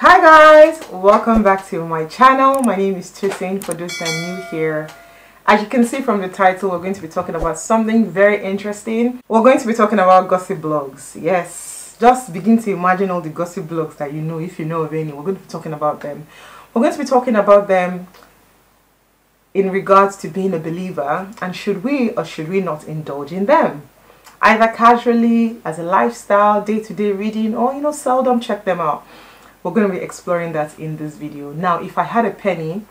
Hi guys, welcome back to my channel. My name is Tosin for those that are new here. As you can see from the title, we're going to be talking about something very interesting. We're going to be talking about gossip blogs. Yes, just begin to imagine all the gossip blogs that you know, if you know of any. We're going to be talking about them. We're going to be talking about them in regards to being a believer and should we or should we not indulge in them either casually as a lifestyle day-to-day -day reading or you know seldom check them out we're going to be exploring that in this video now if i had a penny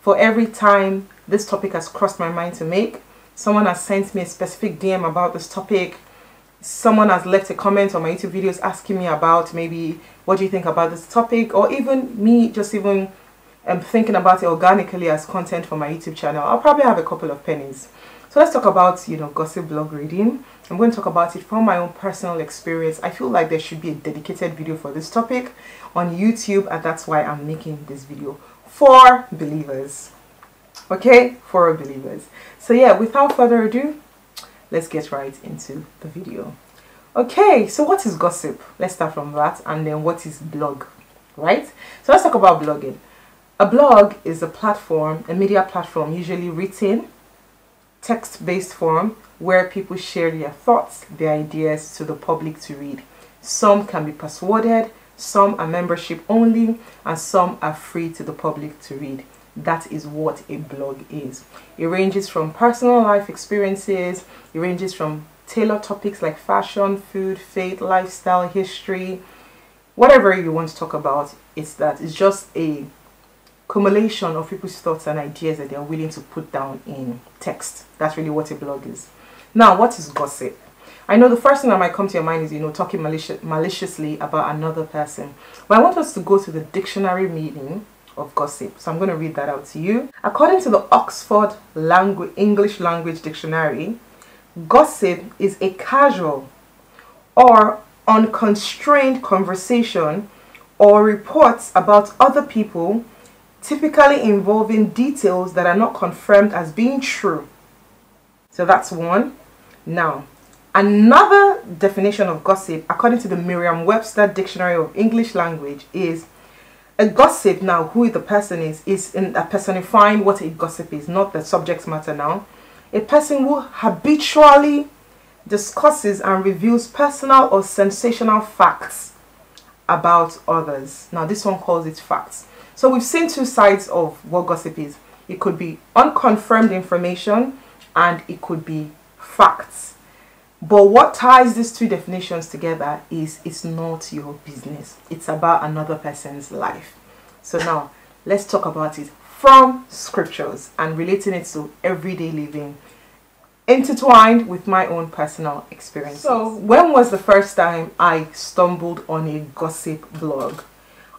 for every time this topic has crossed my mind to make someone has sent me a specific dm about this topic someone has left a comment on my youtube videos asking me about maybe what do you think about this topic or even me just even am thinking about it organically as content for my YouTube channel, I'll probably have a couple of pennies. So let's talk about, you know, gossip blog reading. I'm going to talk about it from my own personal experience. I feel like there should be a dedicated video for this topic on YouTube and that's why I'm making this video for believers. Okay, for believers. So yeah, without further ado, let's get right into the video. Okay, so what is gossip? Let's start from that and then what is blog, right? So let's talk about blogging. A blog is a platform, a media platform, usually written, text-based form, where people share their thoughts, their ideas to the public to read. Some can be passworded, some are membership only, and some are free to the public to read. That is what a blog is. It ranges from personal life experiences, it ranges from tailored topics like fashion, food, faith, lifestyle, history, whatever you want to talk about. It's that. It's just a accumulation of people's thoughts and ideas that they're willing to put down in text. That's really what a blog is. Now, what is gossip? I know the first thing that might come to your mind is, you know, talking malicious, maliciously about another person. But I want us to go to the dictionary meaning of gossip. So I'm going to read that out to you. According to the Oxford Langu English Language Dictionary, gossip is a casual or unconstrained conversation or reports about other people typically involving details that are not confirmed as being true. So that's one. Now, another definition of gossip, according to the Merriam-Webster Dictionary of English Language, is a gossip now, who the person is, is in a personifying what a gossip is, not the subject matter now. A person who habitually discusses and reveals personal or sensational facts about others. Now, this one calls it facts. So we've seen two sides of what gossip is. It could be unconfirmed information and it could be facts. But what ties these two definitions together is it's not your business. It's about another person's life. So now let's talk about it from scriptures and relating it to everyday living intertwined with my own personal experience. So when was the first time I stumbled on a gossip blog?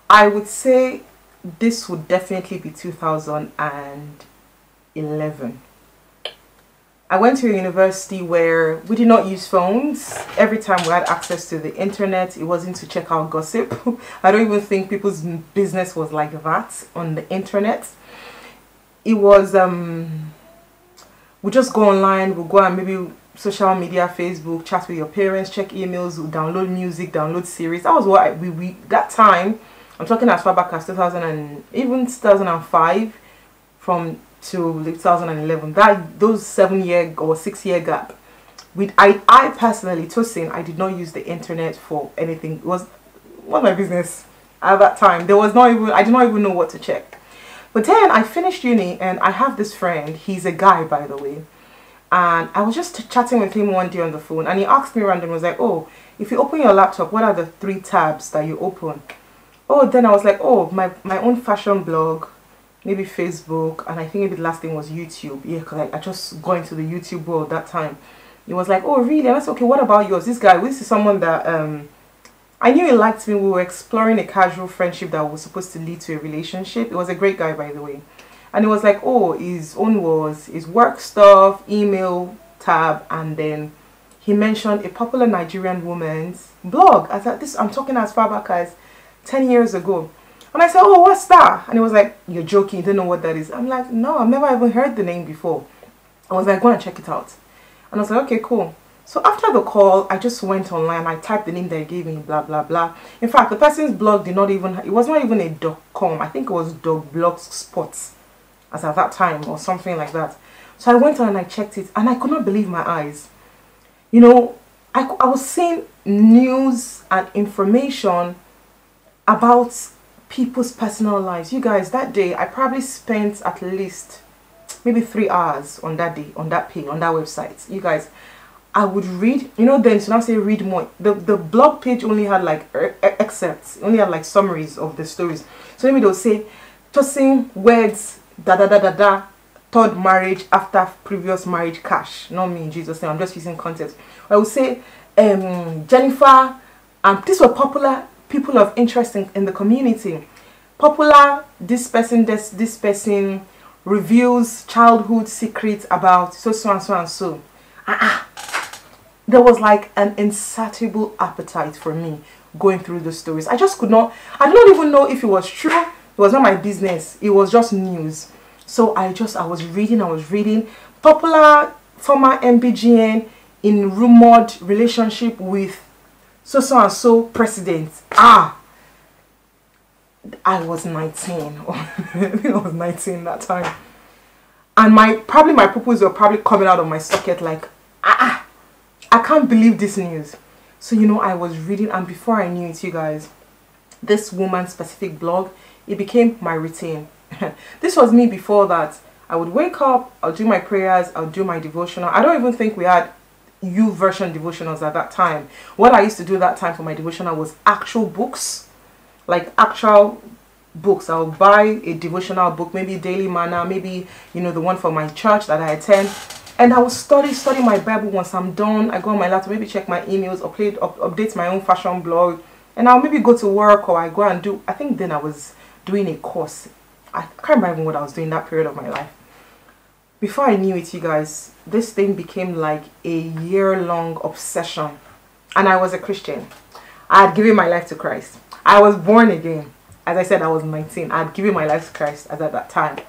I would say this would definitely be 2011. I went to a university where we did not use phones. Every time we had access to the internet, it wasn't to check out gossip. I don't even think people's business was like that on the internet. It was, um, we just go online, we'll go and maybe social media, Facebook, chat with your parents, check emails, download music, download series. That was what I, we, we, that time, I'm talking as far back as 2000 and even 2005 from to 2011 that those seven year or six year gap. With I, I personally Tosin I did not use the internet for anything. It was what my business at that time. There was not even I did not even know what to check. But then I finished uni and I have this friend. He's a guy by the way. And I was just chatting with him one day on the phone and he asked me randomly was like oh if you open your laptop what are the three tabs that you open oh then I was like oh my my own fashion blog maybe Facebook and I think maybe the last thing was YouTube. Yeah because I, I just got into the YouTube world that time. It was like oh really? And I said okay what about yours? This guy this is someone that um I knew he liked me. We were exploring a casual friendship that was supposed to lead to a relationship. It was a great guy by the way. And it was like oh his own was his work stuff email tab and then he mentioned a popular Nigerian woman's blog. I thought this I'm talking as far back as 10 years ago. And I said, oh, what's that? And he was like, you're joking, you don't know what that is. I'm like, no, I've never even heard the name before. I was like, go and check it out. And I was like, okay, cool. So after the call, I just went online. I typed the name they gave me, blah blah blah. In fact, the person's blog did not even. It was not even a dot .com. I think it was .blogspot, as at that time or something like that. So I went on and I checked it, and I could not believe my eyes. You know, I, I was seeing news and information about people's personal lives. You guys, that day I probably spent at least maybe three hours on that day, on that page, on that website. You guys, I would read, you know, then so now say read more. The the blog page only had like excerpts, only had like summaries of the stories. So maybe they'll say, tossing words, da da da da da, third marriage after previous marriage cash. Not me Jesus' name, I'm just using context. I would say, um, Jennifer, and um, these were popular people of interest in, in the community. Popular, this person, this, this person reveals childhood secrets about so, so, and so, and so. Ah, ah there was like an insatiable appetite for me going through the stories. I just could not, I did not even know if it was true. It was not my business. It was just news. So I just, I was reading, I was reading. Popular former MBGN in rumored relationship with so so and so president. Ah, I was 19. I was 19 that time. And my, probably my pupils were probably coming out of my socket like, ah, ah I can't believe this news. So, you know, I was reading, and before I knew it, you guys, this woman specific blog, it became my routine. this was me before that. I would wake up, I'll do my prayers, I'll do my devotional. I don't even think we had YouVersion devotionals at that time. What I used to do that time for my devotional was actual books, like actual books. I'll buy a devotional book, maybe Daily Manna, maybe, you know, the one for my church that I attend and I will study study my Bible once I'm done. I go on my laptop, maybe check my emails, update up, update my own fashion blog, and I'll maybe go to work or I go and do. I think then I was doing a course. I can't remember what I was doing that period of my life. Before I knew it, you guys, this thing became like a year-long obsession, and I was a Christian. I had given my life to Christ. I was born again. As I said, I was 19. I had given my life to Christ at that time.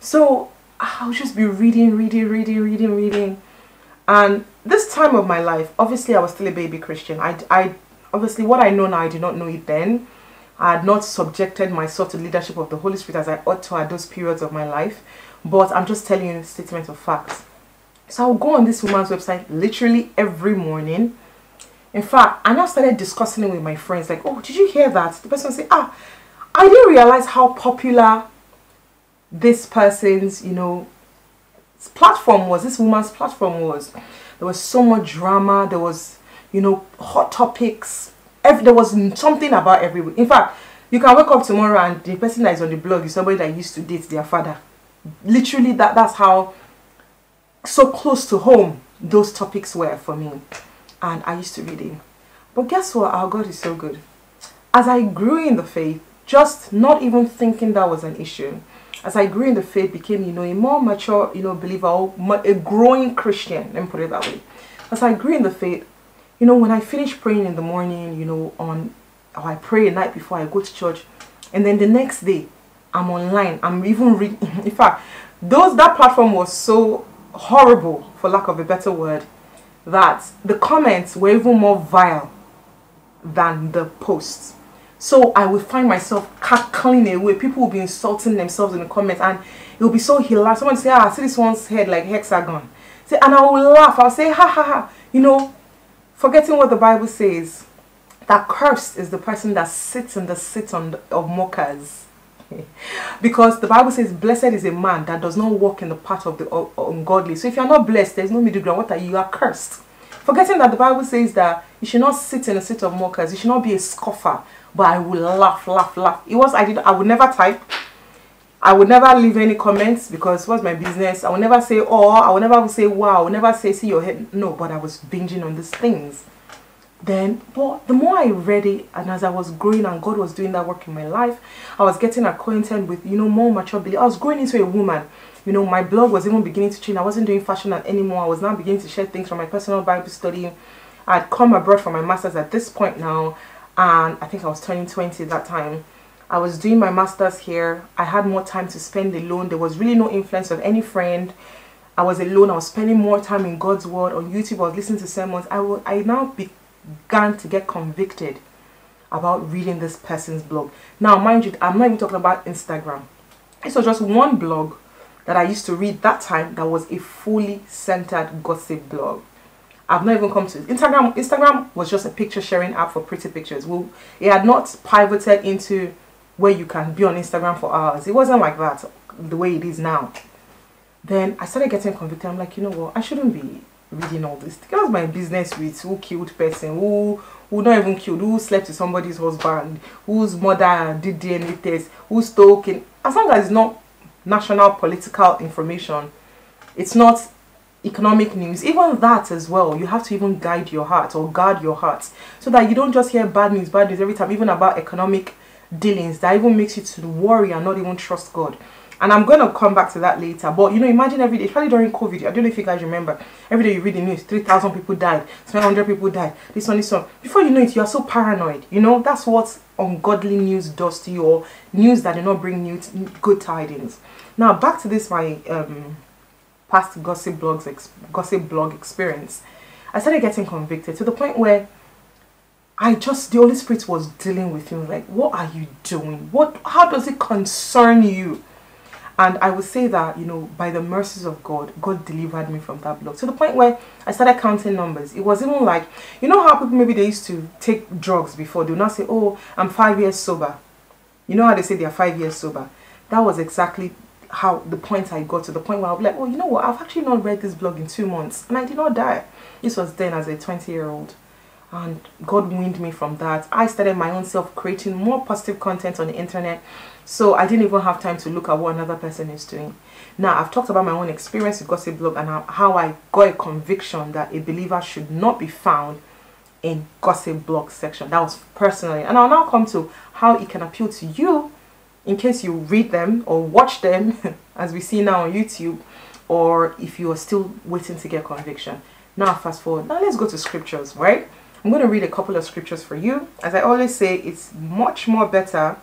So I'll just be reading, reading, reading, reading, reading. And this time of my life, obviously I was still a baby Christian. I, I obviously what I know now, I did not know it then. I had not subjected myself to leadership of the Holy Spirit as I ought to at those periods of my life. But I'm just telling you a statement of facts. So I'll go on this woman's website literally every morning. In fact, I now started discussing it with my friends, like, oh, did you hear that? The person say, ah, I didn't realize how popular this person's, you know, platform was, this woman's platform was. There was so much drama, there was, you know, hot topics. Every, there was something about every In fact, you can wake up tomorrow and the person that is on the blog is somebody that used to date their father. Literally, that that's how so close to home those topics were for me. And I used to read it. But guess what? Our God is so good. As I grew in the faith, just not even thinking that was an issue, as I grew in the faith, became, you know, a more mature, you know, believer, a growing Christian, let me put it that way. As I grew in the faith, you know, when I finish praying in the morning, you know, on, or I pray a night before I go to church, and then the next day, I'm online, I'm even reading, in fact, those, that platform was so horrible, for lack of a better word, that the comments were even more vile than the posts. So I will find myself cackling away. People will be insulting themselves in the comments and it will be so hilarious. Someone say, ah, see this one's head like hexagon. Say, and I will laugh. I'll say, ha ha ha. You know, forgetting what the Bible says. That cursed is the person that sits in the seat on of mockers. because the Bible says, blessed is a man that does not walk in the path of the ungodly. So if you're not blessed, there's no middle ground. What are you? You are cursed. Forgetting that the Bible says that you should not sit in a seat of mockers. You should not be a scoffer but I will laugh, laugh, laugh. It was I did I would never type. I would never leave any comments because what's my business? I would never say oh, I would never say wow, I would never say see your head. No, but I was binging on these things. Then, but the more I read it, and as I was growing and God was doing that work in my life, I was getting acquainted with, you know, more mature belief. I was growing into a woman. You know, my blog was even beginning to change. I wasn't doing fashion anymore. I was now beginning to share things from my personal Bible study. I'd come abroad for my master's at this point now and I think I was turning 20 at that time. I was doing my master's here. I had more time to spend alone. There was really no influence of any friend. I was alone. I was spending more time in God's word on YouTube. I was listening to sermons. I, would I now began to get convicted about reading this person's blog. Now, mind you, I'm not even talking about Instagram. This was just one blog that I used to read that time that was a fully centered gossip blog. I've not even come to Instagram. Instagram was just a picture sharing app for pretty pictures. Well, it had not pivoted into where you can be on Instagram for hours. It wasn't like that the way it is now. Then I started getting convicted. I'm like, you know what? I shouldn't be reading all this. What's my business with who killed person, who who not even killed, who slept with somebody's husband, whose mother did DNA test, who's talking. As long as it's not national political information, it's not economic news. Even that as well, you have to even guide your heart or guard your heart so that you don't just hear bad news, bad news every time, even about economic dealings that even makes you to worry and not even trust God. And I'm to come back to that later. But you know, imagine every day, especially during COVID, I don't know if you guys remember, every day you read the news, 3,000 people died, 700 people died, this one, this one. Before you know it, you are so paranoid. You know, that's what ungodly news does to you or news that do not bring you good tidings. Now, back to this, my um, past gossip blogs, gossip blog experience. I started getting convicted to the point where I just the Holy Spirit was dealing with me like what are you doing what how does it concern you and I would say that, you know, by the mercies of God, God delivered me from that block to the point where I started counting numbers. It was even like, you know how people maybe they used to take drugs before, they would not say, oh, I'm five years sober. You know how they say they are five years sober. That was exactly how the point I got to the point where I was like, oh, you know what, I've actually not read this blog in two months and I did not die. This was then as a 20 year old and God weaned me from that. I started my own self creating more positive content on the internet so I didn't even have time to look at what another person is doing. Now, I've talked about my own experience with Gossip Blog and how I got a conviction that a believer should not be found in Gossip Blog section. That was personally. And I'll now come to how it can appeal to you in case you read them or watch them as we see now on YouTube or if you are still waiting to get conviction. Now, fast forward. Now, let's go to scriptures, right? I'm going to read a couple of scriptures for you. As I always say, it's much more better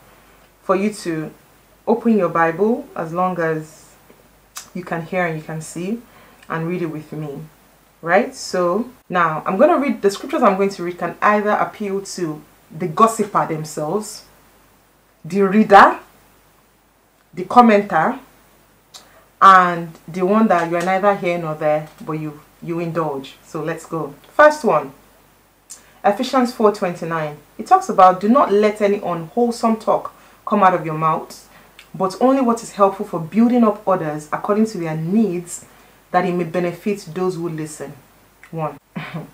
for you to open your Bible as long as you can hear and you can see and read it with me. Right? So now I'm going to read the scriptures I'm going to read can either appeal to the gossiper themselves, the reader, the commenter, and the one that you are neither here nor there, but you you indulge. So let's go. First one. Ephesians 4:29. It talks about do not let any unwholesome talk come out of your mouth, but only what is helpful for building up others according to their needs, that it may benefit those who listen. 1.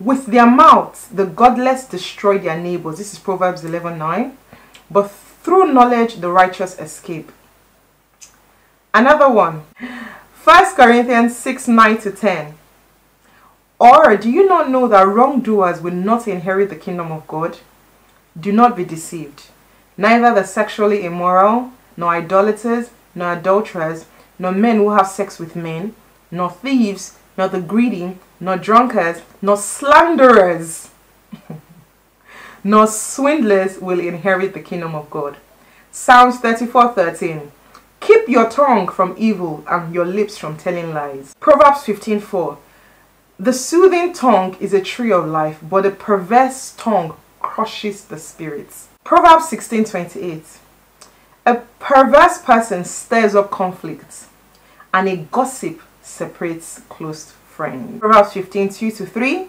With their mouths, the godless destroy their neighbors. This is Proverbs 11 9. But through knowledge, the righteous escape. Another one. 1 Corinthians 6 9 to 10. Or do you not know that wrongdoers will not inherit the kingdom of God? Do not be deceived. Neither the sexually immoral, nor idolaters, nor adulterers, nor men who have sex with men, nor thieves, nor the greedy, nor drunkards, nor slanderers, nor swindlers will inherit the kingdom of God. Psalms 34:13. Keep your tongue from evil and your lips from telling lies. Proverbs 15:4. The soothing tongue is a tree of life, but a perverse tongue crushes the spirits. Proverbs 16:28 A perverse person stirs up conflicts and a gossip separates close friends. Proverbs 15:2 to 3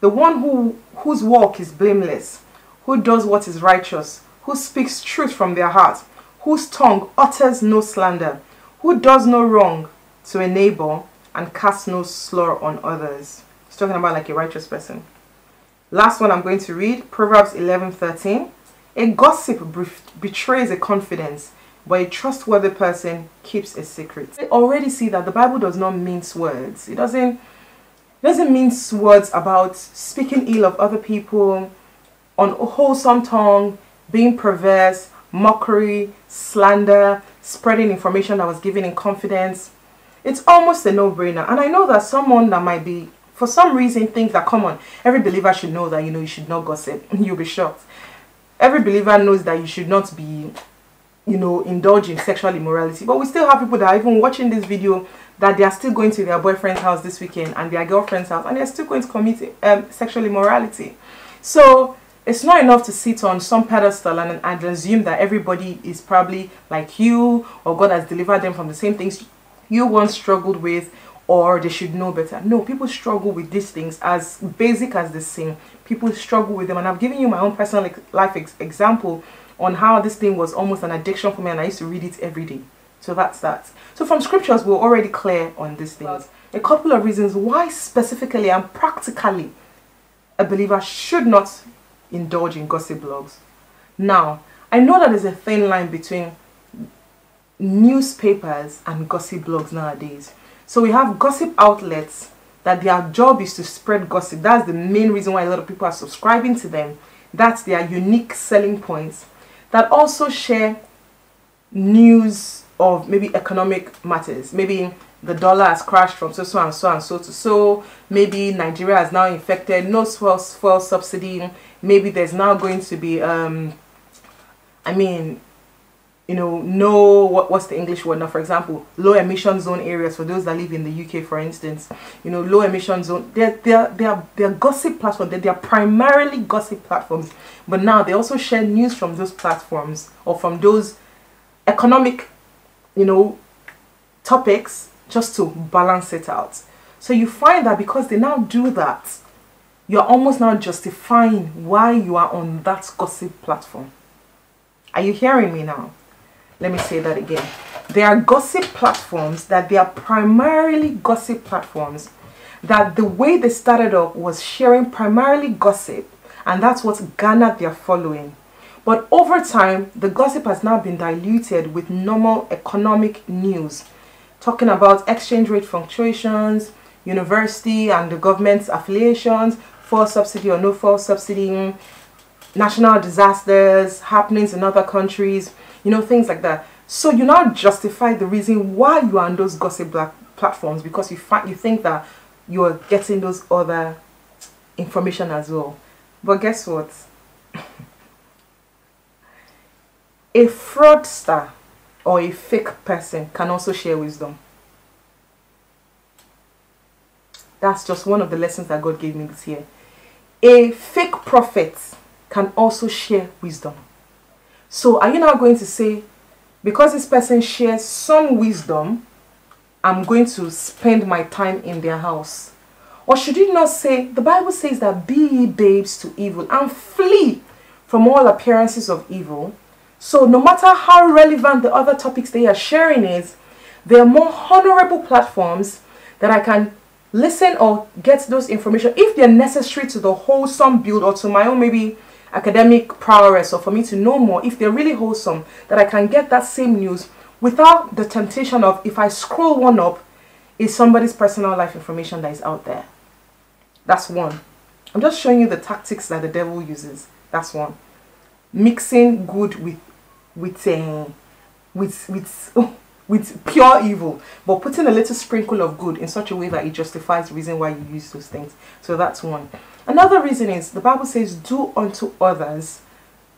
The one who whose walk is blameless, who does what is righteous, who speaks truth from their heart, whose tongue utters no slander, who does no wrong to a neighbor and cast no slur on others. He's talking about like a righteous person. Last one I'm going to read, Proverbs 11:13. A gossip betrays a confidence, but a trustworthy person keeps a secret. We already see that the Bible does not mince words. It doesn't it doesn't mince words about speaking ill of other people, unwholesome tongue, being perverse, mockery, slander, spreading information that was given in confidence. It's almost a no-brainer. And I know that someone that might be, for some reason, things are common. Every believer should know that, you know, you should not gossip. You'll be shocked every believer knows that you should not be you know, indulge in sexual immorality. But we still have people that are even watching this video that they are still going to their boyfriend's house this weekend and their girlfriend's house and they're still going to commit um, sexual immorality. So it's not enough to sit on some pedestal and, and assume that everybody is probably like you or God has delivered them from the same things you once struggled with or they should know better. No, people struggle with these things as basic as the same. People struggle with them and I've given you my own personal life ex example on how this thing was almost an addiction for me and I used to read it every day. So that's that. So from scriptures, we're already clear on these things. A couple of reasons why specifically and practically a believer should not indulge in gossip blogs. Now, I know that there's a thin line between newspapers and gossip blogs nowadays. So we have gossip outlets that their job is to spread gossip. That's the main reason why a lot of people are subscribing to them. That's their unique selling points. That also share news of maybe economic matters. Maybe the dollar has crashed from so so and so and so to so. Maybe Nigeria has now infected no fuel, subsidy. Maybe there's now going to be, um, I mean, you know, no, what, what's the English word now? For example, low emission zone areas for those that live in the UK, for instance, you know, low emission zone, they're, they're, they're, they're gossip platforms. They're, they're primarily gossip platforms. But now they also share news from those platforms or from those economic you know, topics just to balance it out. So you find that because they now do that, you're almost now justifying why you are on that gossip platform. Are you hearing me now? Let me say that again. There are gossip platforms that they are primarily gossip platforms that the way they started up was sharing primarily gossip and that's what garnered their following. But over time, the gossip has now been diluted with normal economic news, talking about exchange rate fluctuations, university and the government's affiliations, fuel subsidy or no fuel subsidy, national disasters, happenings in other countries, you know, things like that. So you now justify the reason why you are on those gossip black platforms because you find you think that you are getting those other information as well. But guess what? A fraudster or a fake person can also share wisdom. That's just one of the lessons that God gave me this year. A fake prophet can also share wisdom. So are you now going to say, because this person shares some wisdom, I'm going to spend my time in their house? Or should you not say, the Bible says that be ye babes to evil and flee from all appearances of evil. So no matter how relevant the other topics they are sharing is, there are more honorable platforms that I can listen or get those information if they're necessary to the wholesome build or to my own maybe academic prowess or for me to know more if they're really wholesome that I can get that same news without the temptation of if I scroll one up is somebody's personal life information that is out there. That's one. I'm just showing you the tactics that the devil uses. That's one. Mixing good with with uh, with with oh, with pure evil, but putting a little sprinkle of good in such a way that it justifies the reason why you use those things. So that's one. Another reason is the Bible says, "Do unto others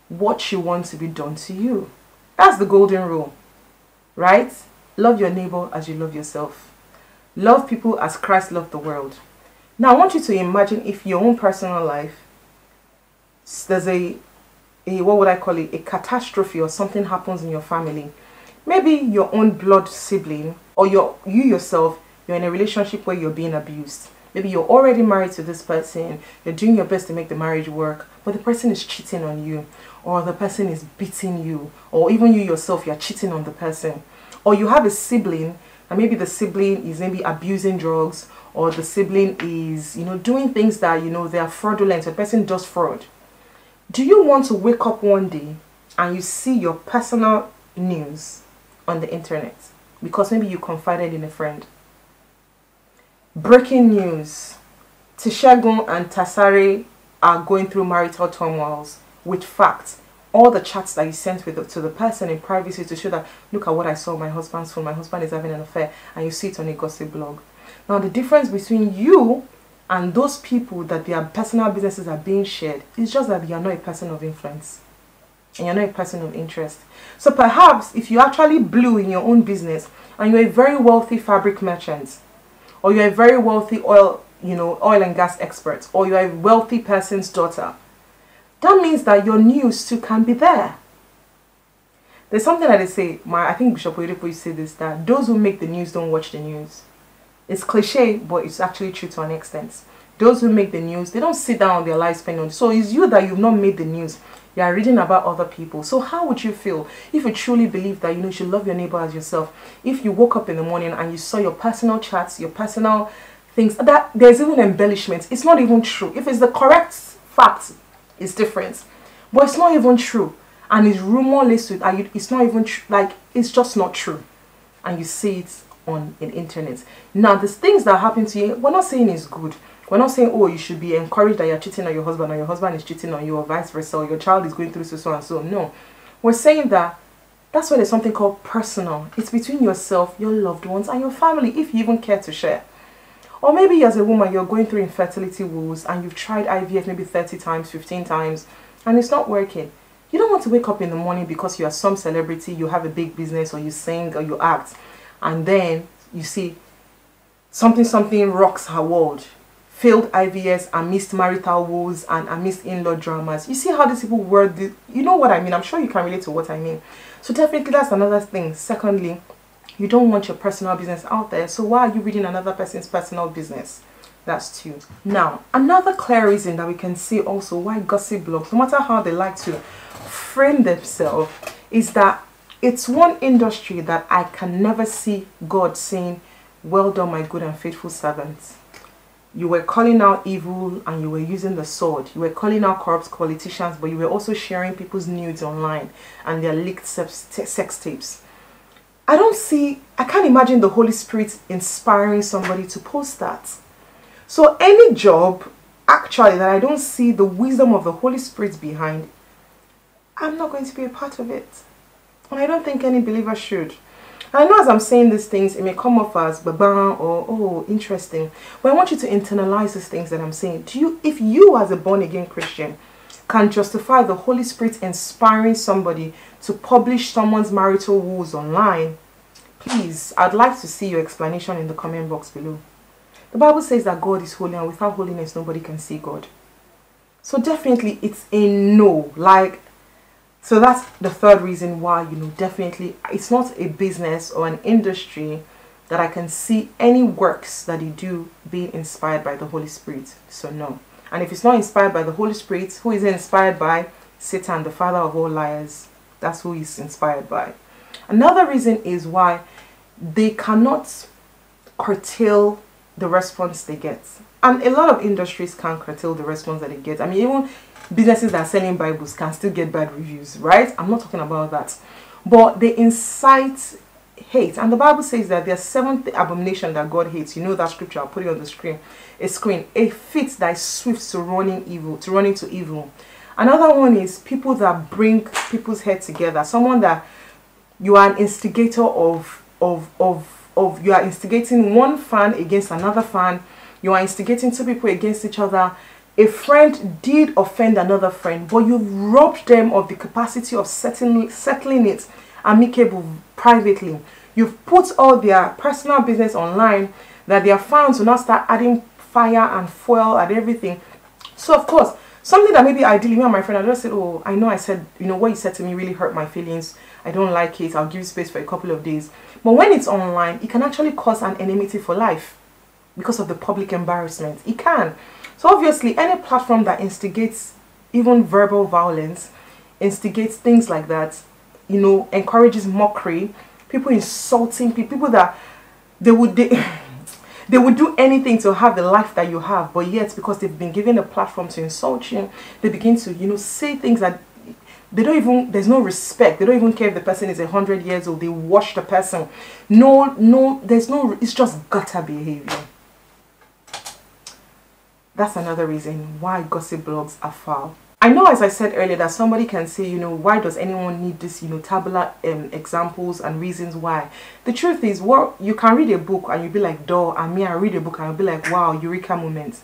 what you want to be done to you." That's the golden rule, right? Love your neighbor as you love yourself. Love people as Christ loved the world. Now, I want you to imagine if your own personal life there's a a what would I call it a catastrophe or something happens in your family maybe your own blood sibling or your you yourself you're in a relationship where you're being abused. Maybe you're already married to this person you're doing your best to make the marriage work but the person is cheating on you or the person is beating you or even you yourself you're cheating on the person. Or you have a sibling and maybe the sibling is maybe abusing drugs or the sibling is you know doing things that you know they are fraudulent the person does fraud. Do you want to wake up one day and you see your personal news on the internet because maybe you confided in a friend? Breaking news. Tishagun and Tasare are going through marital turmoils with facts. All the chats that you sent with the, to the person in privacy to show that, look at what I saw my husband's phone, my husband is having an affair, and you see it on a gossip blog. Now, the difference between you and those people that their personal businesses are being shared is just that you are not a person of influence and you're not a person of interest. So perhaps if you actually blew in your own business and you're a very wealthy fabric merchant, or you're a very wealthy oil, you know, oil and gas expert, or you're a wealthy person's daughter, that means that your news too can be there. There's something that they say, my I think Bishop Oyedepo used to say this, that those who make the news don't watch the news. It's cliche, but it's actually true to an extent. Those who make the news, they don't sit down on their life spend on. So it's you that you've not made the news. You are reading about other people. So how would you feel if you truly believe that you know you should love your neighbor as yourself? If you woke up in the morning and you saw your personal chats, your personal things, that there's even embellishments. It's not even true. If it's the correct fact, it's different. But it's not even true. And it's rumor listed. It's not even true. Like, it's just not true. And you see it on the internet. Now, the things that happen to you, we're not saying it's good. We're not saying, oh, you should be encouraged that you're cheating on your husband or your husband is cheating on you or vice versa or your child is going through so, so and so. No. We're saying that that's why there's something called personal. It's between yourself, your loved ones, and your family, if you even care to share. Or maybe as a woman, you're going through infertility woes and you've tried IVF maybe 30 times, 15 times, and it's not working. You don't want to wake up in the morning because you are some celebrity, you have a big business, or you sing, or you act, and then you see something something rocks her world failed IVF amidst marital woes and amidst in-law dramas. You see how these people word this, you know what I mean? I'm sure you can relate to what I mean. So definitely that's another thing. Secondly, you don't want your personal business out there. So why are you reading another person's personal business? That's two. Now, another clear reason that we can see also why gossip blogs, no matter how they like to frame themselves, is that it's one industry that I can never see God saying, well done, my good and faithful servants. You were calling out evil and you were using the sword. You were calling out corrupt politicians, but you were also sharing people's nudes online and their leaked sex tapes. I don't see, I can't imagine the Holy Spirit inspiring somebody to post that. So any job, actually, that I don't see the wisdom of the Holy Spirit behind, I'm not going to be a part of it. And I don't think any believer should. I know as I'm saying these things, it may come off as baba or oh interesting. But I want you to internalize these things that I'm saying. Do you if you as a born again Christian can justify the Holy Spirit inspiring somebody to publish someone's marital woes online, please, I'd like to see your explanation in the comment box below. The Bible says that God is holy and without holiness nobody can see God. So definitely it's a no. Like so that's the third reason why, you know, definitely it's not a business or an industry that I can see any works that you do being inspired by the Holy Spirit. So no. And if it's not inspired by the Holy Spirit, who is inspired by? Satan, the father of all liars. That's who he's inspired by. Another reason is why they cannot curtail the response they get. And a lot of industries can't curtail the response that they get. I mean, even businesses that are selling Bibles can still get bad reviews, right? I'm not talking about that. But they incite hate. And the Bible says that there's seventh abomination that God hates. You know that scripture, I'll put it on the screen. A screen. A fit that is swift to running evil, to running to evil. Another one is people that bring people's head together. Someone that you are an instigator of of of of you are instigating one fan against another fan. You are instigating two people against each other a friend did offend another friend, but you've robbed them of the capacity of settling, settling it amicable privately. You've put all their personal business online that their fans will not start adding fire and fuel and everything. So of course, something that maybe ideally me and my friend I just said, oh, I know I said, you know, what you said to me really hurt my feelings. I don't like it. I'll give you space for a couple of days. But when it's online, it can actually cause an enmity for life because of the public embarrassment. It can. So obviously any platform that instigates even verbal violence, instigates things like that, you know, encourages mockery, people insulting people, people that they would they, they would do anything to have the life that you have, but yet because they've been given a platform to insult you, they begin to, you know, say things that they don't even there's no respect. They don't even care if the person is a hundred years old. They wash the person. No no there's no it's just gutter behavior that's another reason why gossip blogs are foul. I know as I said earlier that somebody can say, you know, why does anyone need this, you know, tabular um, examples and reasons why? The truth is, what you can read a book and you'll be like, duh, and me, I read a book and I'll be like, wow, eureka moments.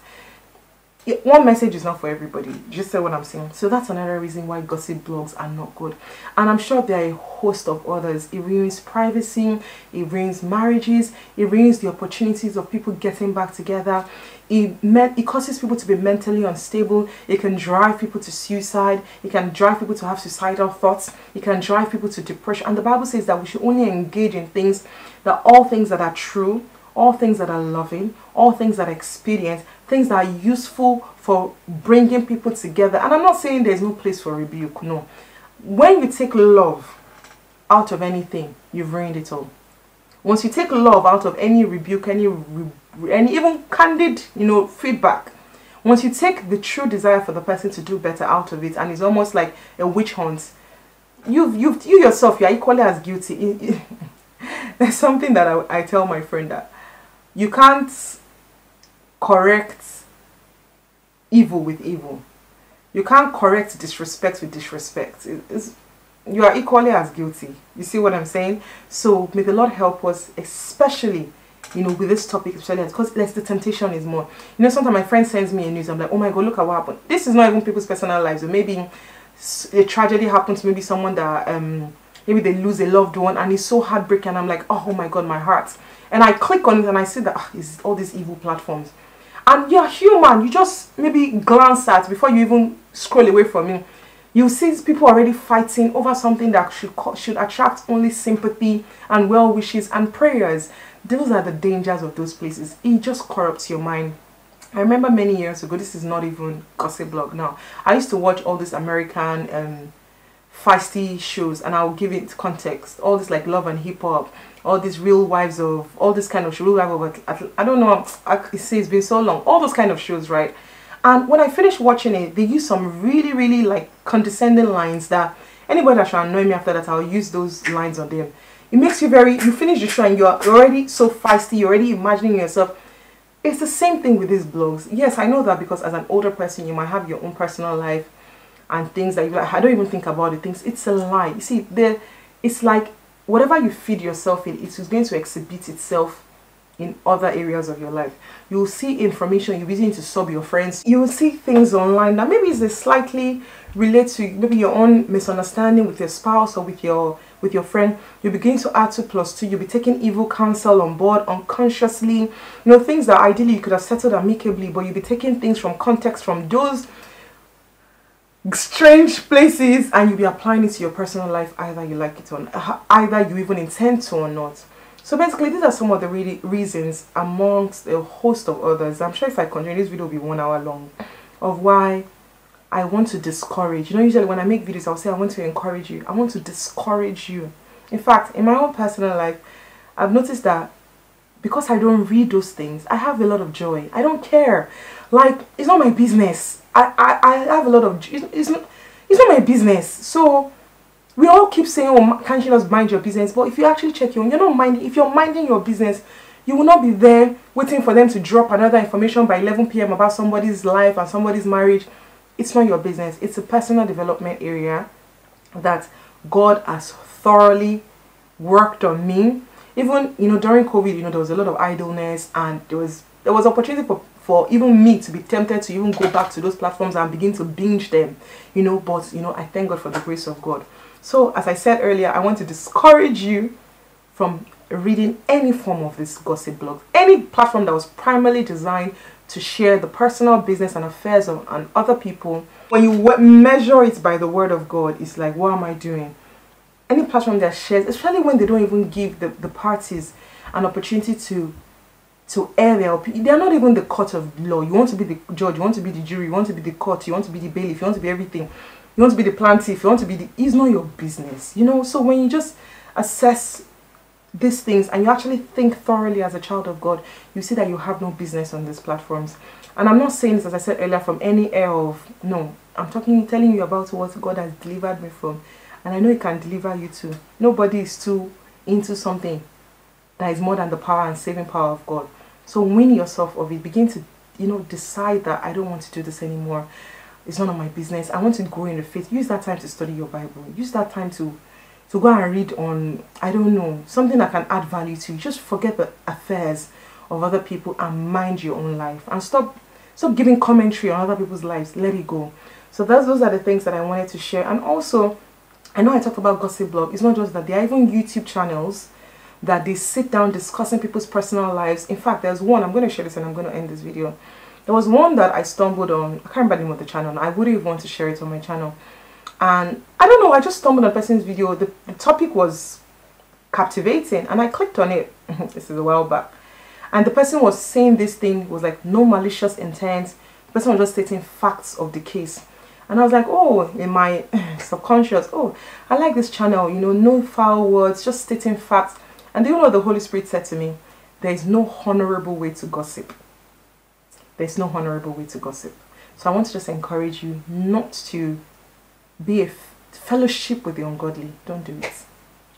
one message is not for everybody. Just say what I'm saying. So that's another reason why gossip blogs are not good. And I'm sure there are a host of others. It ruins privacy, it ruins marriages, it ruins the opportunities of people getting back together. It, it causes people to be mentally unstable. It can drive people to suicide. It can drive people to have suicidal thoughts. It can drive people to depression. And the Bible says that we should only engage in things that all things that are true, all things that are loving, all things that are expedient, things that are useful for bringing people together. And I'm not saying there's no place for rebuke, no. When you take love out of anything, you've ruined it all. Once you take love out of any rebuke, any any even candid, you know, feedback, once you take the true desire for the person to do better out of it, and it's almost like a witch hunt, you've you've you yourself you are equally as guilty. There's something that I, I tell my friend that you can't correct evil with evil. You can't correct disrespect with disrespect. It's, you are equally as guilty. You see what I'm saying? So may the Lord help us, especially you know, with this topic, especially because less the temptation is more. You know, sometimes my friend sends me a news. I'm like, oh my god, look at what happened. This is not even people's personal lives. Or maybe a tragedy happens maybe someone that um maybe they lose a loved one and it's so heartbreaking. And I'm like, oh, oh my god, my heart. And I click on it and I see that oh, it's all these evil platforms. And you're human. You just maybe glance at before you even scroll away from it. You see people already fighting over something that should should attract only sympathy and well wishes and prayers. Those are the dangers of those places. It just corrupts your mind. I remember many years ago, this is not even gossip blog now. I used to watch all these American um, feisty shows and I'll give it context. All this like love and hip hop all these real wives of all this kind of show, real wives of I don't know I, see it's been so long all those kind of shows right and when I finished watching it they use some really really like condescending lines that anybody that should annoy me after that I'll use those lines on them it makes you very you finish the show and you're already so feisty you're already imagining yourself. It's the same thing with these blogs. Yes I know that because as an older person you might have your own personal life and things that you like. I don't even think about the things. It's a lie. You see there it's like whatever you feed yourself in, it is going to exhibit itself in other areas of your life. You'll see information you're using to sub your friends. You will see things online that maybe is a slightly relate to maybe your own misunderstanding with your spouse or with your with your friend. You begin to add two plus two. You'll be taking evil counsel on board unconsciously. You know, things that ideally you could have settled amicably, but you'll be taking things from context from those strange places and you'll be applying it to your personal life either you like it or uh, either you even intend to or not so basically these are some of the really reasons amongst a host of others i'm sure if i continue this video will be one hour long of why i want to discourage you know usually when i make videos i'll say i want to encourage you i want to discourage you in fact in my own personal life i've noticed that because i don't read those things i have a lot of joy i don't care like it's not my business I, I, I have a lot of it's not it's not my business. So we all keep saying, "Oh, can't you just mind your business?" But if you actually check your, own, you're not minding. If you're minding your business, you will not be there waiting for them to drop another information by 11 p.m. about somebody's life and somebody's marriage. It's not your business. It's a personal development area that God has thoroughly worked on me. Even you know during COVID, you know there was a lot of idleness and there was there was opportunity for for even me to be tempted to even go back to those platforms and begin to binge them you know but you know i thank god for the grace of god so as i said earlier i want to discourage you from reading any form of this gossip blog any platform that was primarily designed to share the personal business and affairs of and other people when you measure it by the word of god it's like what am i doing any platform that shares especially when they don't even give the, the parties an opportunity to to air their opinion. They are not even the court of law. You want to be the judge, you want to be the jury, you want to be the court, you want to be the bailiff, you want to be everything. You want to be the plaintiff, you want to be the... It's not your business, you know? So when you just assess these things and you actually think thoroughly as a child of God, you see that you have no business on these platforms. And I'm not saying this, as I said earlier, from any air of... No, I'm talking, telling you about what God has delivered me from. And I know He can deliver you too. Nobody is too into something that is more than the power and saving power of God. So win yourself of it. Begin to, you know, decide that I don't want to do this anymore. It's none of my business. I want to grow in the faith. Use that time to study your Bible. Use that time to to go and read on, I don't know, something that can add value to you. Just forget the affairs of other people and mind your own life. And stop stop giving commentary on other people's lives. Let it go. So those those are the things that i wanted to share. And also i know i talk about gossip blog. It's not just that. There are even youtube channels that they sit down discussing people's personal lives. In fact there's one i'm going to share this and i'm going to end this video. There was one that i stumbled on. I can't remember the name of the channel i wouldn't even want to share it on my channel and i don't know i just stumbled on a person's video. The, the topic was captivating and i clicked on it. This is a while back. And the person was saying this thing was like no malicious intent. The person was just stating facts of the case. And I was like oh in my subconscious oh I like this channel you know no foul words just stating facts. And do you know the Holy Spirit said to me? There is no honorable way to gossip. There's no honorable way to gossip. So I want to just encourage you not to be a fellowship with the ungodly. Don't do it.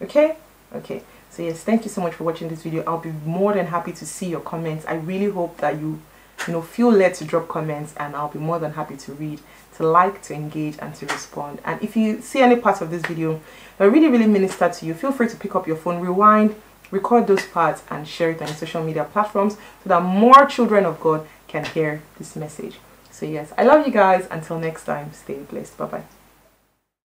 Okay? Okay. So yes thank you so much for watching this video. I'll be more than happy to see your comments. I really hope that you you know feel led to drop comments and i'll be more than happy to read to like to engage and to respond. And if you see any parts of this video that really really minister to you feel free to pick up your phone rewind record those parts and share it on your social media platforms so that more children of god can hear this message. So yes i love you guys. Until next time stay blessed. Bye bye